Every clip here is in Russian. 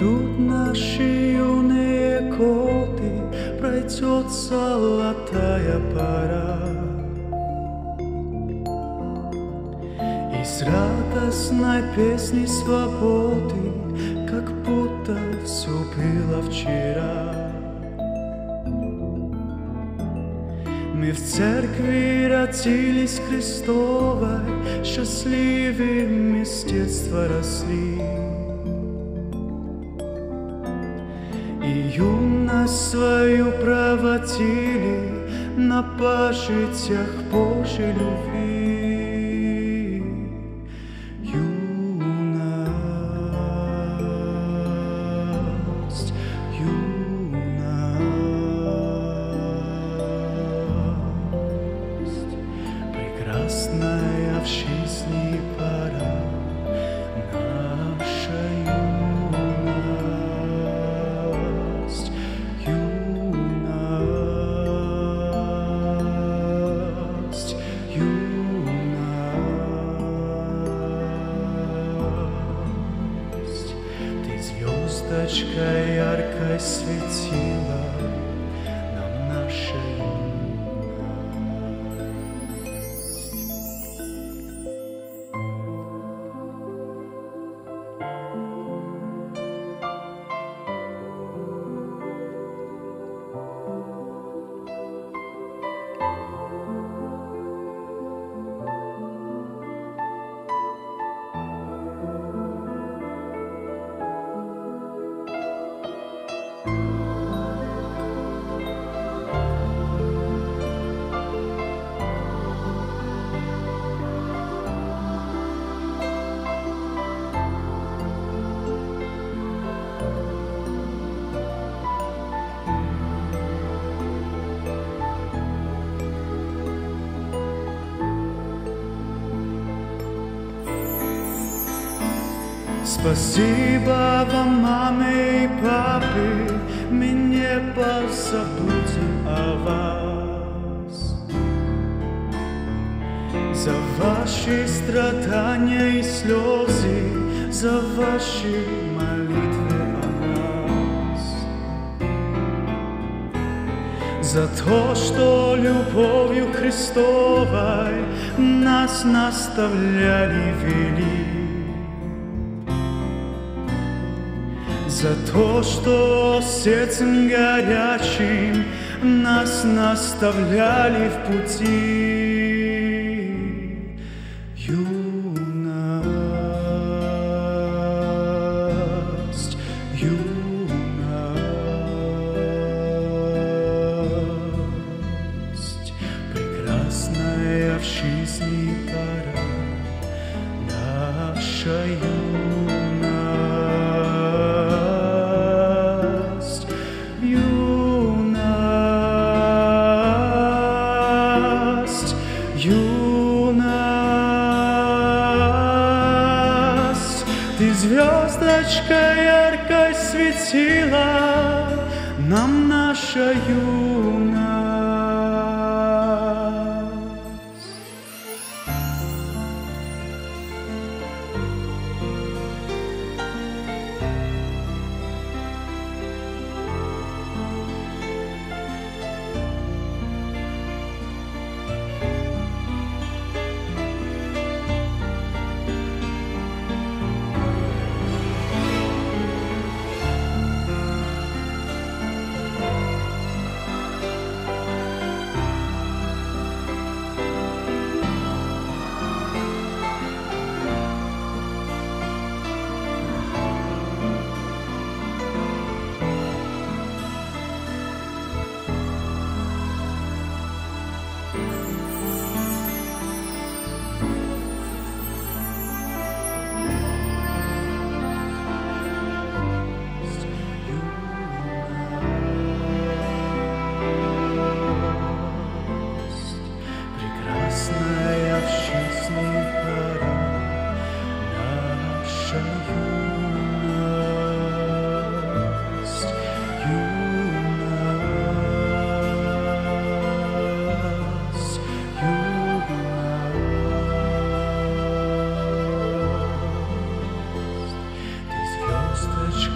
Пройдут наши юные годы, пройдет золотая пора. И с радостной песней свободы, как будто все было вчера. Мы в церкви родились Христовой, Счастливыми с детства росли. И юность свою проводили На пожитях Божьей любви. Яркой светила Спасибо вам, мамы и папы, мы не позабудем о вас. За ваши страдания и слезы, за ваши молитвы о нас. За то, что любовью Христовой нас наставляли, вели. За то, что сердцем горячим нас наставляли в пути. Юность, звездочка яркой светила нам наша юность.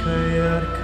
Звездочка яркая.